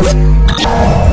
Oh!